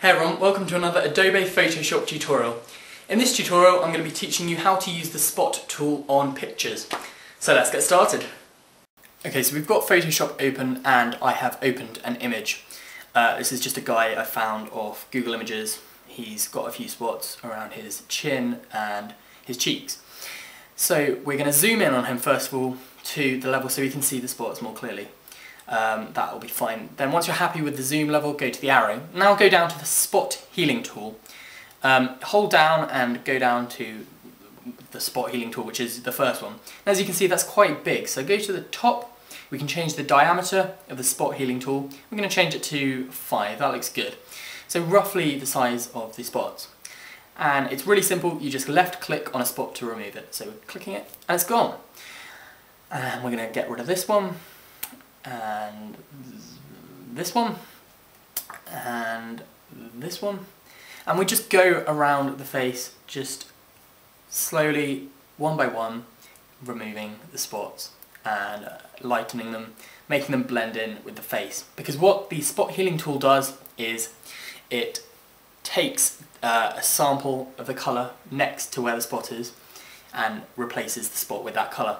Hey everyone, welcome to another Adobe Photoshop tutorial. In this tutorial I'm going to be teaching you how to use the spot tool on pictures. So let's get started. Okay, so we've got Photoshop open and I have opened an image. Uh, this is just a guy I found off Google Images. He's got a few spots around his chin and his cheeks. So we're going to zoom in on him first of all to the level so we can see the spots more clearly um, that will be fine. Then once you're happy with the zoom level, go to the arrow. Now go down to the spot healing tool. Um, hold down and go down to the spot healing tool, which is the first one. as you can see, that's quite big. So go to the top. We can change the diameter of the spot healing tool. We're going to change it to 5. That looks good. So roughly the size of the spots. And it's really simple. You just left click on a spot to remove it. So we're clicking it and it's gone. And we're going to get rid of this one and this one and this one. And we just go around the face just slowly one by one removing the spots and lightening them making them blend in with the face. Because what the spot healing tool does is it takes uh, a sample of the colour next to where the spot is and replaces the spot with that colour.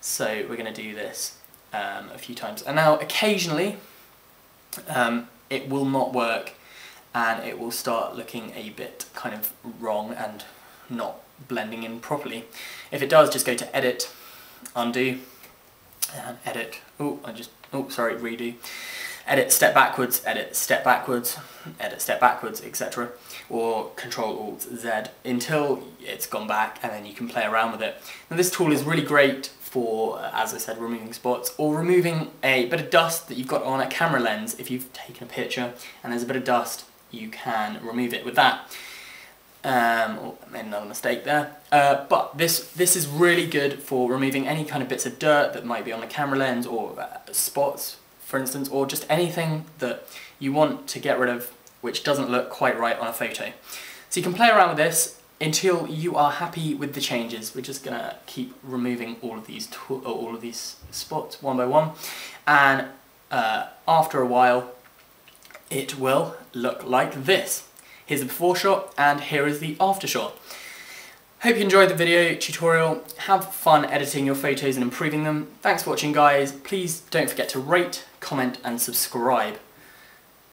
So we're going to do this um, a few times. And now occasionally um, it will not work and it will start looking a bit kind of wrong and not blending in properly. If it does, just go to edit, undo, and edit. Oh, I just, oh, sorry, redo. Edit step backwards, edit step backwards, edit step backwards, etc. Or Control Alt Z until it's gone back and then you can play around with it. Now this tool is really great for, as I said, removing spots or removing a bit of dust that you've got on a camera lens. If you've taken a picture and there's a bit of dust, you can remove it with that. Um, oh, made another mistake there. Uh, but this this is really good for removing any kind of bits of dirt that might be on the camera lens or uh, spots, for instance, or just anything that you want to get rid of which doesn't look quite right on a photo. So you can play around with this until you are happy with the changes. We're just gonna keep removing all of these all of these spots one by one, and uh, after a while, it will look like this. Here's the before shot, and here is the after shot. Hope you enjoyed the video tutorial. Have fun editing your photos and improving them. Thanks for watching guys. Please don't forget to rate, comment and subscribe.